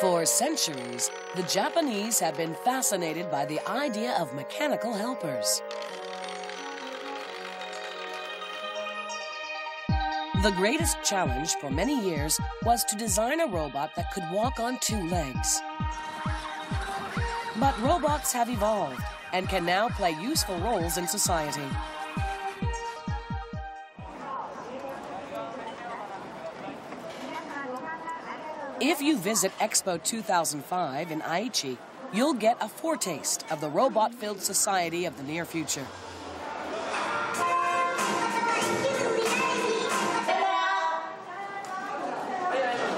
For centuries, the Japanese have been fascinated by the idea of mechanical helpers. The greatest challenge for many years was to design a robot that could walk on two legs. But robots have evolved and can now play useful roles in society. If you visit Expo 2005 in Aichi, you'll get a foretaste of the robot filled society of the near future.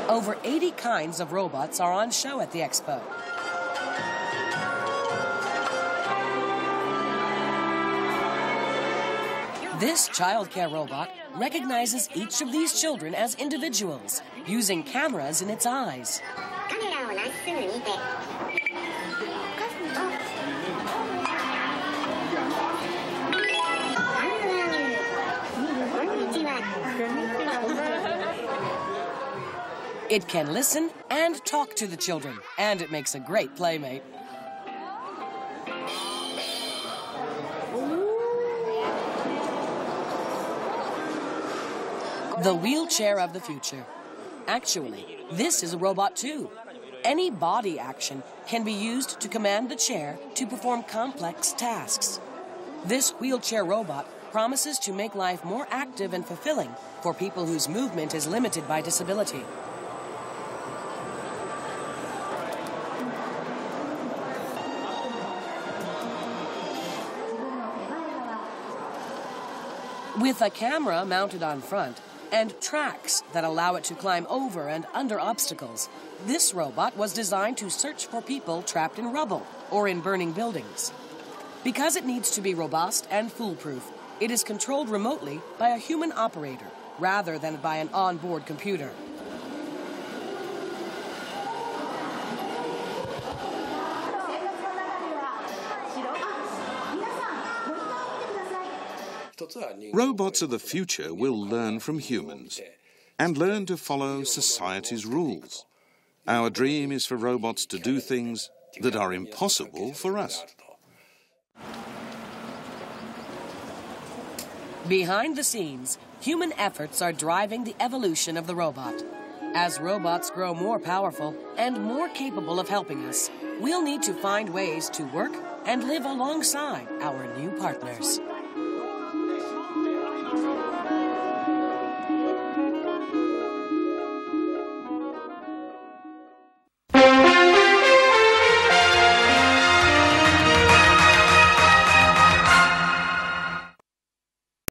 Over 80 kinds of robots are on show at the expo. This childcare robot recognizes each of these children as individuals using cameras in its eyes. It can listen and talk to the children, and it makes a great playmate. The wheelchair of the future. Actually, this is a robot too. Any body action can be used to command the chair to perform complex tasks. This wheelchair robot promises to make life more active and fulfilling for people whose movement is limited by disability. With a camera mounted on front and tracks that allow it to climb over and under obstacles, this robot was designed to search for people trapped in rubble or in burning buildings. Because it needs to be robust and foolproof, it is controlled remotely by a human operator rather than by an onboard computer. Robots of the future will learn from humans and learn to follow society's rules. Our dream is for robots to do things that are impossible for us. Behind the scenes, human efforts are driving the evolution of the robot. As robots grow more powerful and more capable of helping us, we'll need to find ways to work and live alongside our new partners.